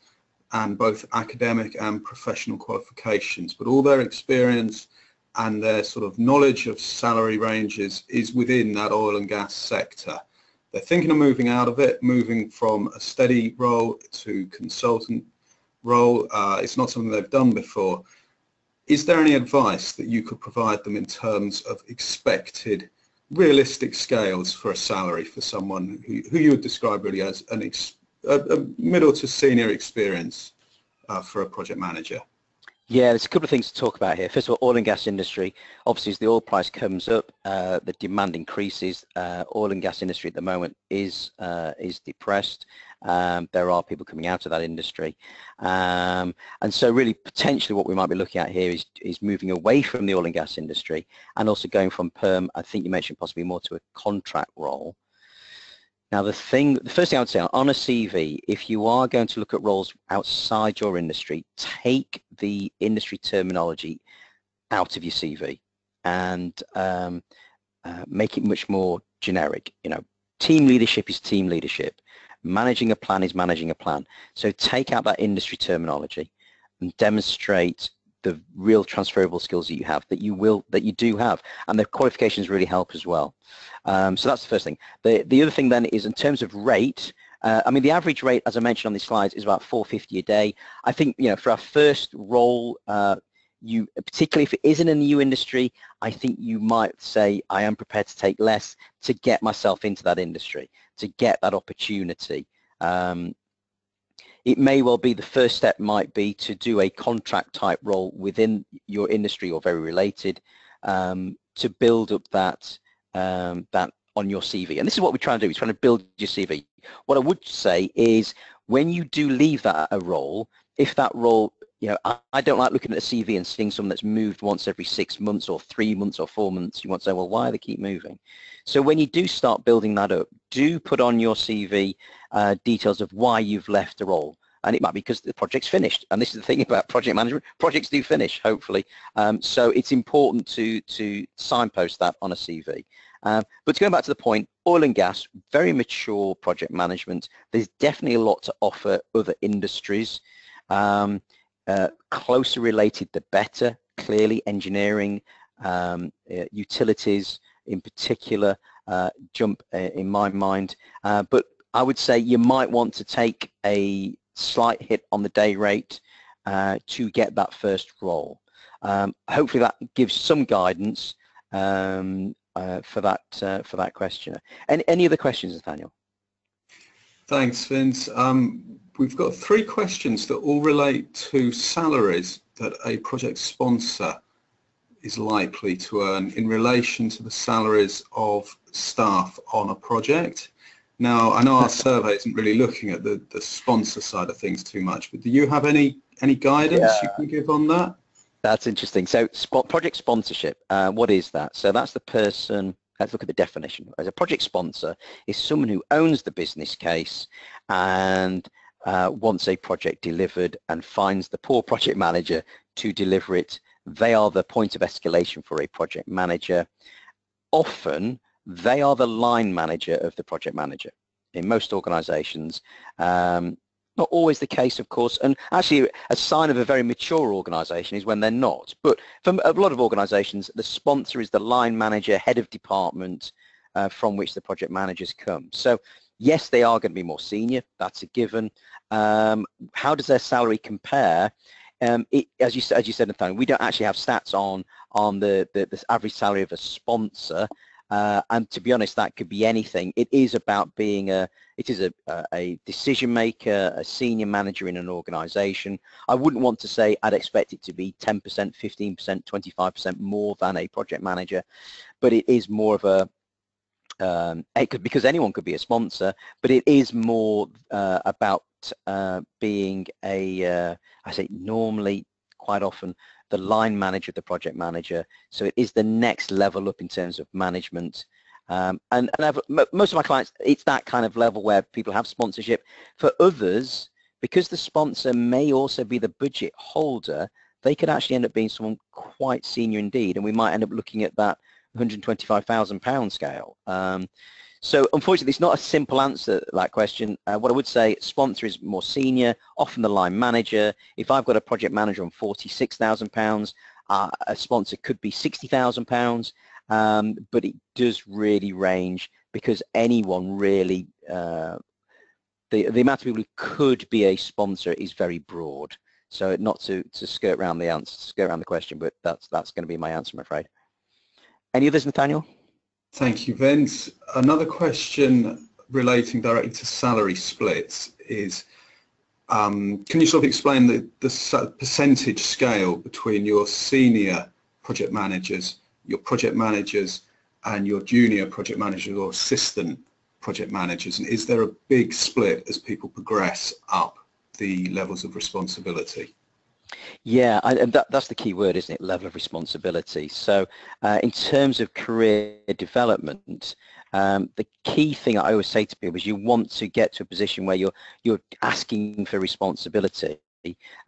and both academic and professional qualifications, but all their experience and their sort of knowledge of salary ranges is within that oil and gas sector. They're thinking of moving out of it, moving from a steady role to consultant role. Uh, it's not something they've done before. Is there any advice that you could provide them in terms of expected realistic scales for a salary for someone who, who you would describe really as an ex, a, a middle to senior experience uh, for a project manager? Yeah, there's a couple of things to talk about here. First of all, oil and gas industry. Obviously, as the oil price comes up, uh, the demand increases. Uh, oil and gas industry at the moment is uh, is depressed, Um, there are people coming out of that industry. Um, and so really potentially what we might be looking at here is, is moving away from the oil and gas industry and also going from perm, I think you mentioned possibly more to a contract role. Now the thing, the first thing I would say on a CV, if you are going to look at roles outside your industry, take the industry terminology out of your CV and um, uh, make it much more generic. You know, team leadership is team leadership. Managing a plan is managing a plan. So take out that industry terminology and demonstrate the real transferable skills that you have, that you will, that you do have, and the qualifications really help as well. Um, so that's the first thing. The the other thing then is in terms of rate. Uh, I mean, the average rate, as I mentioned on these slides, is about 450 a day. I think you know for our first role, uh, you particularly if it isn't a new industry, I think you might say I am prepared to take less to get myself into that industry, to get that opportunity. Um, it may well be the first step might be to do a contract type role within your industry or very related um, to build up that um, that on your CV. And this is what we're trying to do. We're trying to build your CV. What I would say is when you do leave that a role, if that role, you know, I, I don't like looking at a CV and seeing someone that's moved once every six months or three months or four months. You want to say, well, why they keep moving? So when you do start building that up, do put on your CV uh, details of why you've left a role. And it might be because the project's finished. And this is the thing about project management. Projects do finish, hopefully. Um, so it's important to, to signpost that on a CV. Um, but going back to the point, oil and gas, very mature project management. There's definitely a lot to offer other industries. Um, uh, closer related, the better. Clearly, engineering, um, uh, utilities in particular uh, jump uh, in my mind. Uh, but I would say you might want to take a slight hit on the day rate to get that first role. Um, hopefully that gives some guidance um, for that for that question. Any, any other questions, Nathaniel? Thanks, Vince. Um, we've got three questions that all relate to salaries that a project sponsor is likely to earn in relation to the salaries of staff on a project. Now, I know our survey isn't really looking at the, the sponsor side of things too much, but do you have any, any guidance yeah. you can give on that? That's interesting. So project sponsorship, uh, what is that? So that's the person, let's look at the definition. As a project sponsor is someone who owns the business case and uh, wants a project delivered and finds the poor project manager to deliver it. They are the point of escalation for a project manager. Often they are the line manager of the project manager in most organizations. Um, not always the case, of course, and actually a sign of a very mature organization is when they're not. But for a lot of organizations, the sponsor is the line manager, head of department uh, from which the project managers come. So yes, they are going to be more senior, that's a given. Um, how does their salary compare? Um, it, as you said, as you said, Nathaniel, we don't actually have stats on on the, the, the average salary of a sponsor. Uh, and to be honest, that could be anything. It is about being a, it is a, a decision maker, a senior manager in an organization. I wouldn't want to say I'd expect it to be 10%, 15%, 25% more than a project manager, but it is more of a, um, could, because anyone could be a sponsor, but it is more uh, about uh, being a, uh, I say normally, quite often, the line manager, the project manager. So it is the next level up in terms of management. Um, and, and most of my clients, it's that kind of level where people have sponsorship. For others, because the sponsor may also be the budget holder, they could actually end up being someone quite senior indeed, and we might end up looking at that 125,000 pound scale. Um, so unfortunately, it's not a simple answer to that question. Uh, what I would say, sponsor is more senior, often the line manager. If I've got a project manager on £46,000, uh, a sponsor could be £60,000, um, but it does really range because anyone really, uh, the, the amount of people who could be a sponsor is very broad. So not to, to skirt around the answer, skirt around the question, but that's, that's going to be my answer, I'm afraid. Any others, Nathaniel? Thank you, Vince. Another question relating directly to salary splits is, um, can you sort of explain the, the percentage scale between your senior project managers, your project managers, and your junior project managers or assistant project managers and is there a big split as people progress up the levels of responsibility? Yeah, I, and that, that's the key word, isn't it? Level of responsibility. So uh, in terms of career development, um, the key thing I always say to people is you want to get to a position where you're you're asking for responsibility.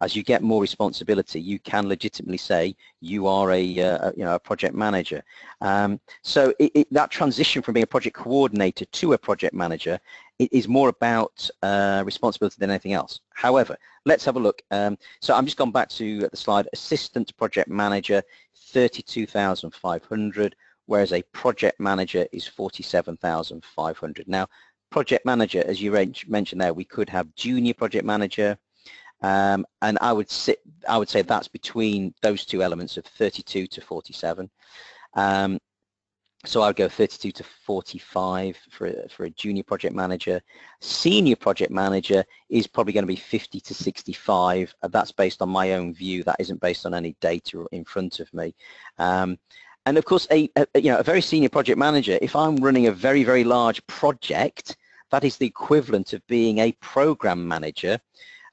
As you get more responsibility, you can legitimately say you are a, uh, you know a project manager. Um, so it, it, that transition from being a project coordinator to a project manager is more about uh, responsibility than anything else. However, let's have a look. Um, so I'm just gone back to the slide. Assistant project manager, 32,500 whereas a project manager is 47,500. Now, project manager, as you mentioned there, we could have junior project manager, um, and I would sit, I would say that's between those two elements of 32 to 47. Um, so I would go 32 to 45 for a, for a junior project manager. Senior project manager is probably going to be 50 to 65. That's based on my own view. That isn't based on any data in front of me. Um, and of course, a, a, you know a very senior project manager, if I'm running a very very large project, that is the equivalent of being a program manager.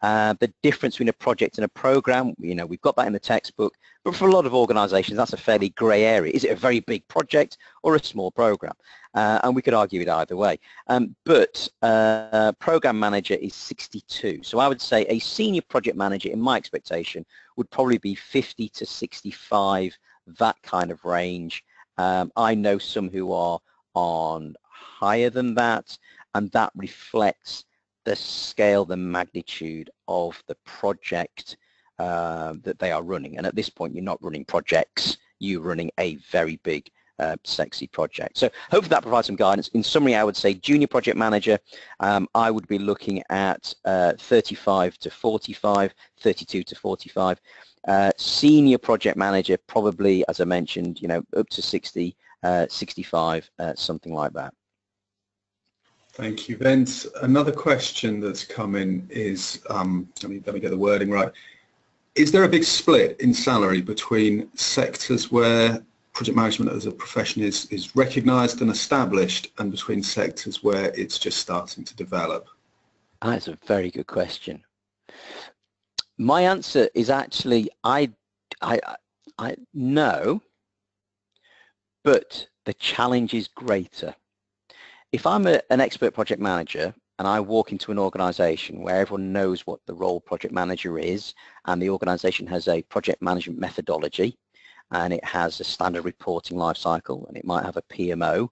Uh, the difference between a project and a program, you know, we've got that in the textbook, but for a lot of organizations, that's a fairly gray area. Is it a very big project or a small program? Uh, and we could argue it either way. Um, but uh, program manager is 62. So I would say a senior project manager, in my expectation, would probably be 50 to 65 that kind of range. Um, I know some who are on higher than that, and that reflects the scale, the magnitude of the project uh, that they are running. And at this point, you're not running projects, you're running a very big, uh, sexy project. So hopefully that provides some guidance. In summary, I would say junior project manager, um, I would be looking at uh, 35 to 45, 32 to 45. Uh, senior project manager, probably, as I mentioned, you know, up to 60, uh, 65, uh, something like that. Thank you, Vince. Another question that's come in is, um, let, me, let me get the wording right. Is there a big split in salary between sectors where project management as a profession is, is recognised and established and between sectors where it's just starting to develop? That's a very good question. My answer is actually I, I, I no, but the challenge is greater. If I'm a, an expert project manager and I walk into an organization where everyone knows what the role project manager is and the organization has a project management methodology and it has a standard reporting lifecycle and it might have a PMO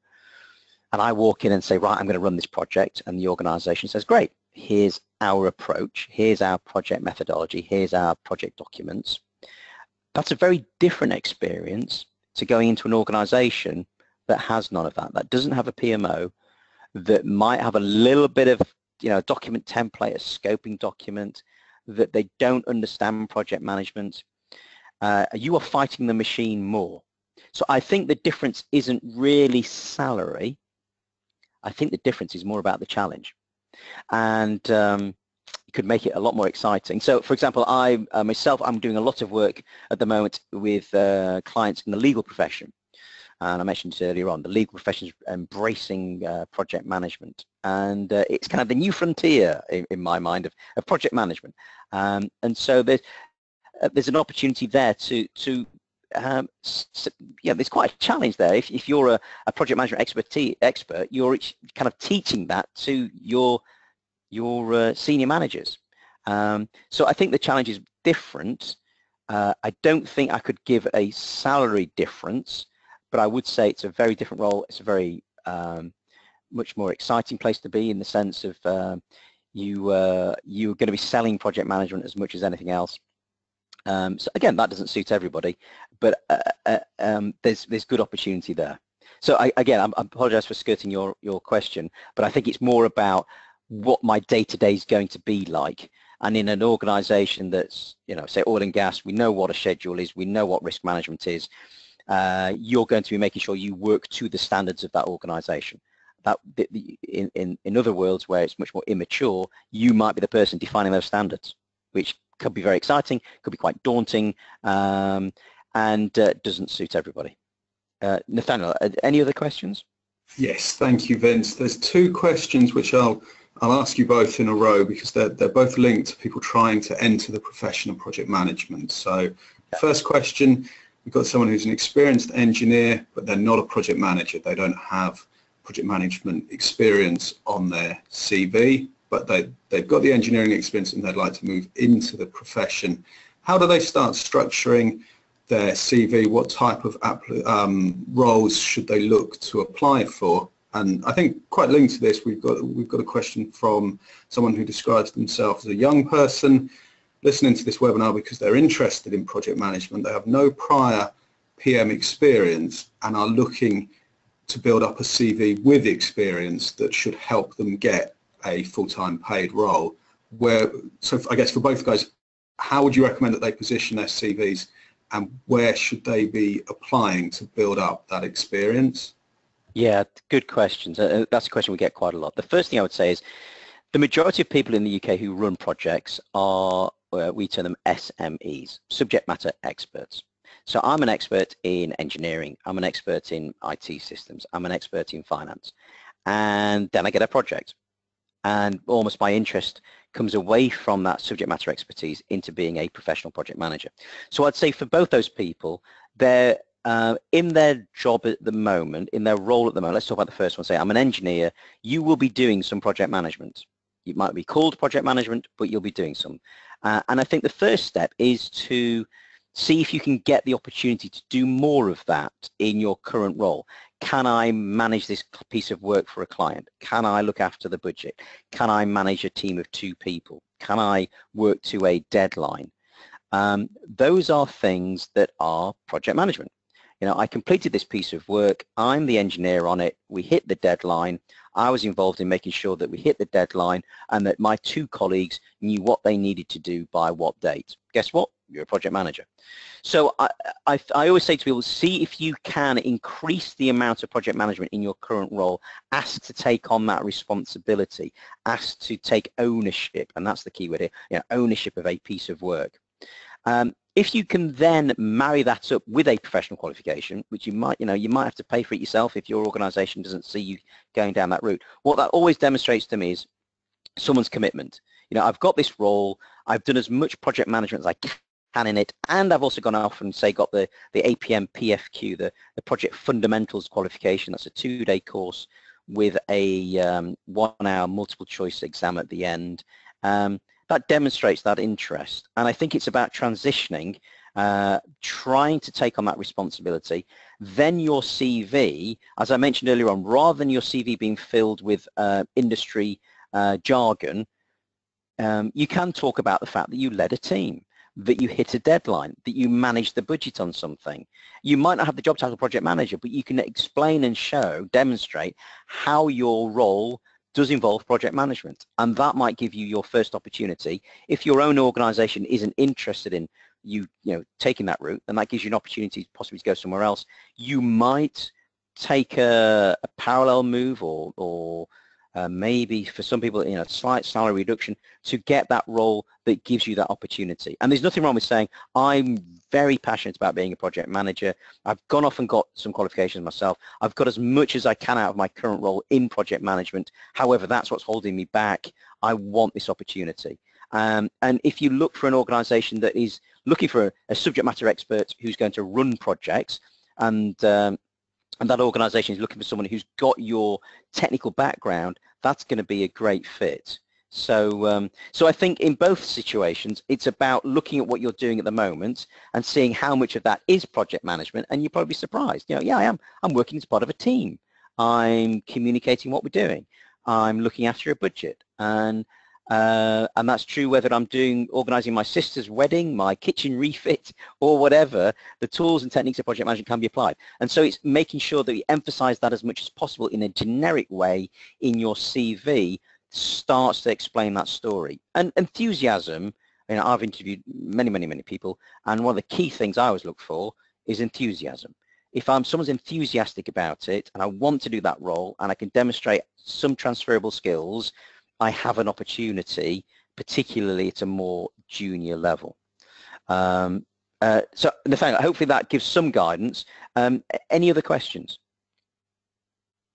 and I walk in and say, right, I'm going to run this project and the organization says, great, here's our approach, here's our project methodology, here's our project documents. That's a very different experience to going into an organization that has none of that, that doesn't have a PMO, that might have a little bit of you know, document template, a scoping document, that they don't understand project management. Uh, you are fighting the machine more. So I think the difference isn't really salary. I think the difference is more about the challenge and um, could make it a lot more exciting. So for example, I uh, myself, I'm doing a lot of work at the moment with uh, clients in the legal profession. And I mentioned this earlier on, the legal profession is embracing uh, project management. And uh, it's kind of the new frontier in, in my mind of, of project management. Um, and so there's, uh, there's an opportunity there to, to um, yeah, there's quite a challenge there. If, if you're a, a project management expert, expert, you're kind of teaching that to your your uh, senior managers. Um, so I think the challenge is different. Uh, I don't think I could give a salary difference, but I would say it's a very different role. It's a very um, much more exciting place to be in the sense of uh, you uh, you're going to be selling project management as much as anything else. Um, so again, that doesn't suit everybody, but uh, uh, um, there's there's good opportunity there. So I, again, I, I apologize for skirting your your question, but I think it's more about what my day-to-day is going to be like. And in an organization that's, you know, say oil and gas, we know what a schedule is, we know what risk management is, uh, you're going to be making sure you work to the standards of that organization. That in, in, in other worlds where it's much more immature, you might be the person defining those standards, which could be very exciting, could be quite daunting, um, and uh, doesn't suit everybody. Uh, Nathaniel, any other questions? Yes, thank you, Vince. There's two questions which I'll I'll ask you both in a row because they're, they're both linked to people trying to enter the profession of project management. So first question, we've got someone who's an experienced engineer, but they're not a project manager. They don't have project management experience on their CV, but they, they've got the engineering experience and they'd like to move into the profession. How do they start structuring their CV? What type of um, roles should they look to apply for? And I think quite linked to this, we've got we've got a question from someone who describes themselves as a young person listening to this webinar because they're interested in project management. They have no prior PM experience and are looking to build up a CV with experience that should help them get a full-time paid role. Where so I guess for both guys, how would you recommend that they position their CVs and where should they be applying to build up that experience? Yeah, good questions. Uh, uh, that's a question we get quite a lot. The first thing I would say is the majority of people in the UK who run projects are, uh, we term them SMEs, subject matter experts. So I'm an expert in engineering, I'm an expert in IT systems, I'm an expert in finance. And then I get a project. And almost my interest comes away from that subject matter expertise into being a professional project manager. So I'd say for both those people, they're uh, in their job at the moment, in their role at the moment, let's talk about the first one, say I'm an engineer, you will be doing some project management. It might be called project management, but you'll be doing some. Uh, and I think the first step is to see if you can get the opportunity to do more of that in your current role. Can I manage this piece of work for a client? Can I look after the budget? Can I manage a team of two people? Can I work to a deadline? Um, those are things that are project management you know, I completed this piece of work. I'm the engineer on it. We hit the deadline. I was involved in making sure that we hit the deadline and that my two colleagues knew what they needed to do by what date. Guess what? You're a project manager. So I, I, I always say to people, see if you can increase the amount of project management in your current role. Ask to take on that responsibility. Ask to take ownership, and that's the key word here, you know, ownership of a piece of work. Um, if you can then marry that up with a professional qualification, which you might, you know, you might have to pay for it yourself if your organization doesn't see you going down that route. What that always demonstrates to me is someone's commitment. You know, I've got this role, I've done as much project management as I can in it, and I've also gone off and say got the, the APM PFQ, the, the project fundamentals qualification. That's a two-day course with a um, one-hour multiple choice exam at the end. Um, that demonstrates that interest. And I think it's about transitioning, uh, trying to take on that responsibility. Then your CV, as I mentioned earlier on, rather than your CV being filled with uh, industry uh, jargon, um, you can talk about the fact that you led a team, that you hit a deadline, that you managed the budget on something. You might not have the job title project manager, but you can explain and show, demonstrate how your role does involve project management. And that might give you your first opportunity. If your own organization isn't interested in you you know taking that route then that gives you an opportunity possibly to go somewhere else. You might take a, a parallel move or or uh, maybe for some people, you know, slight salary reduction to get that role that gives you that opportunity. And there's nothing wrong with saying, I'm very passionate about being a project manager. I've gone off and got some qualifications myself. I've got as much as I can out of my current role in project management. However, that's what's holding me back. I want this opportunity. Um, and if you look for an organization that is looking for a, a subject matter expert who's going to run projects and um, and that organization is looking for someone who's got your technical background, that's going to be a great fit. So, um, so I think in both situations, it's about looking at what you're doing at the moment and seeing how much of that is project management. And you're probably surprised. You know, yeah, I am. I'm working as part of a team. I'm communicating what we're doing. I'm looking after a budget. And uh, and that's true whether I'm doing organizing my sister's wedding, my kitchen refit, or whatever, the tools and techniques of project management can be applied. And so it's making sure that we emphasize that as much as possible in a generic way in your CV starts to explain that story. And enthusiasm, you know, I've interviewed many, many, many people, and one of the key things I always look for is enthusiasm. If I'm someone's enthusiastic about it and I want to do that role and I can demonstrate some transferable skills I have an opportunity, particularly at a more junior level. Um, uh, so Nathaniel, hopefully that gives some guidance. Um, any other questions?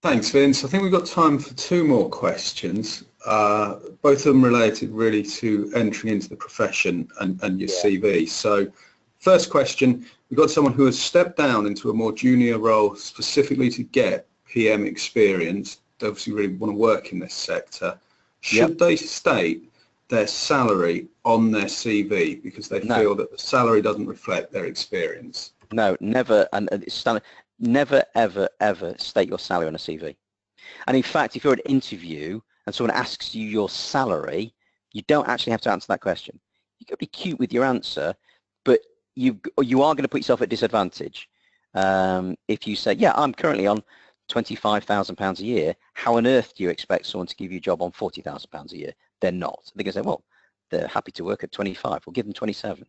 Thanks, Vince. I think we've got time for two more questions. Uh, both of them related really to entering into the profession and, and your yeah. CV. So first question, we've got someone who has stepped down into a more junior role specifically to get PM experience. They obviously really want to work in this sector. Should yep. they state their salary on their CV because they no. feel that the salary doesn't reflect their experience? No, never. And it's never, ever, ever state your salary on a CV. And in fact, if you're at an interview and someone asks you your salary, you don't actually have to answer that question. You can be cute with your answer, but you you are going to put yourself at disadvantage um, if you say, yeah, I'm currently on £25,000 a year. How on earth do you expect someone to give you a job on £40,000 a year? They're not. They're going to say, well, they're happy to work at 25. We'll give them 27.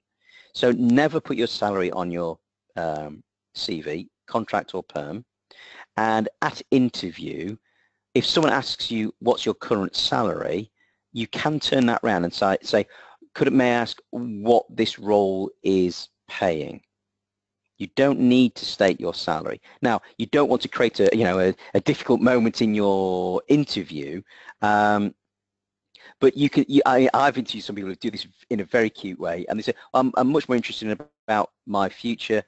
So never put your salary on your um, CV, contract or perm. And at interview, if someone asks you what's your current salary, you can turn that around and say, say could may I ask what this role is paying? You don't need to state your salary. Now, you don't want to create a, you know, a, a difficult moment in your interview, um, but you can, you, I, have interviewed some people who do this in a very cute way, and they say, I'm, I'm much more interested in about my future.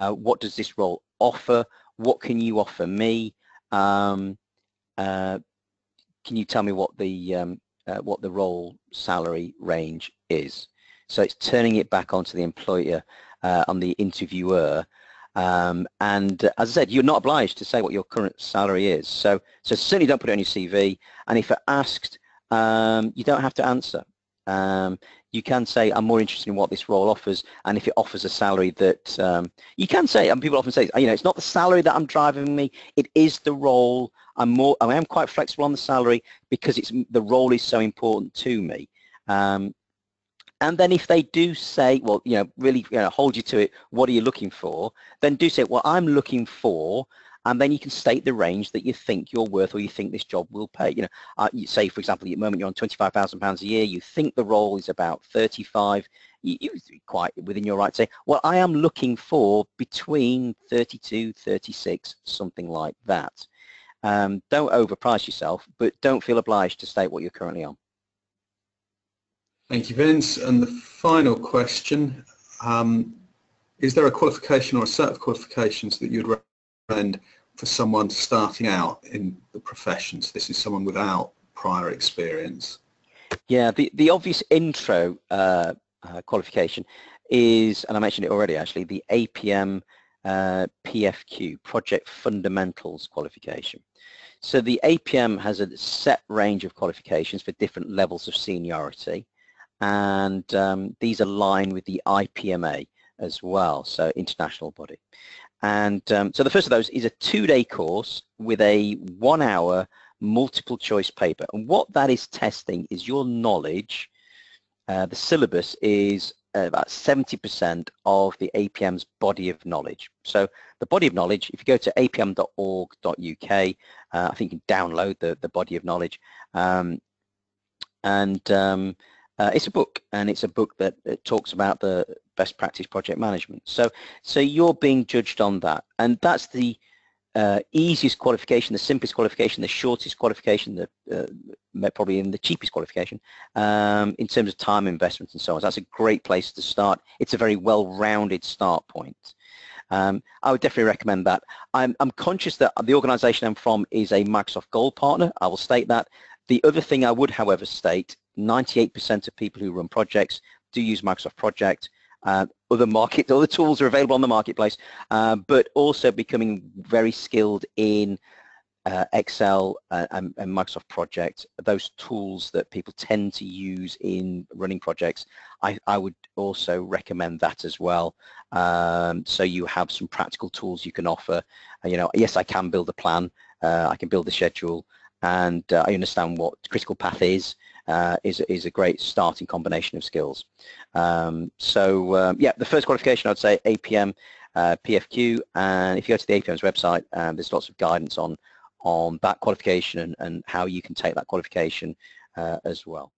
Uh, what does this role offer? What can you offer me? Um, uh, can you tell me what the um, uh, what the role salary range is? So it's turning it back onto the employer, uh, on the interviewer, um, and uh, as I said, you're not obliged to say what your current salary is. So, so certainly don't put it on your CV. And if asked, um, you don't have to answer. Um, you can say, I'm more interested in what this role offers, and if it offers a salary that, um, you can say, and people often say, you know, it's not the salary that I'm driving me, it is the role, I'm more, I am quite flexible on the salary because it's, the role is so important to me. Um, and then if they do say, well, you know, really you know, hold you to it, what are you looking for? Then do say, well, I'm looking for and then you can state the range that you think you're worth or you think this job will pay. You know, uh, you say, for example, at the moment you're on £25,000 a year, you think the role is about 35, you, you quite within your right to say, well, I am looking for between 32, 36, something like that. Um, don't overprice yourself, but don't feel obliged to state what you're currently on. Thank you, Vince. And the final question, um, is there a qualification or a set of qualifications that you'd recommend for someone starting out in the profession? So this is someone without prior experience. Yeah, the, the obvious intro uh, uh, qualification is, and I mentioned it already actually, the APM uh, PFQ, Project Fundamentals qualification. So the APM has a set range of qualifications for different levels of seniority and um, these align with the IPMA as well, so international body. And um, so the first of those is a two-day course with a one-hour multiple choice paper. And what that is testing is your knowledge. Uh, the syllabus is about 70% of the APM's body of knowledge. So the body of knowledge, if you go to apm.org.uk, uh, I think you can download the, the body of knowledge. Um, and um, uh, it's a book, and it's a book that talks about the best practice project management. So, so you're being judged on that, and that's the uh, easiest qualification, the simplest qualification, the shortest qualification, the uh, probably in the cheapest qualification um, in terms of time investment and so on. So that's a great place to start. It's a very well-rounded start point. Um, I would definitely recommend that. I'm, I'm conscious that the organization I'm from is a Microsoft Gold partner. I will state that. The other thing I would, however, state 98% of people who run projects do use Microsoft Project. Uh, other market, other tools are available on the marketplace, uh, but also becoming very skilled in uh, Excel uh, and, and, Microsoft Project, those tools that people tend to use in running projects, I, I would also recommend that as well. Um, so you have some practical tools you can offer. Uh, you know, yes, I can build a plan, uh, I can build a schedule, and I understand what critical path is uh, is, is a great starting combination of skills. Um, so um, yeah, the first qualification I'd say APM uh, PFQ, and if you go to the APM's website, um, there's lots of guidance on on that qualification and, and how you can take that qualification uh, as well.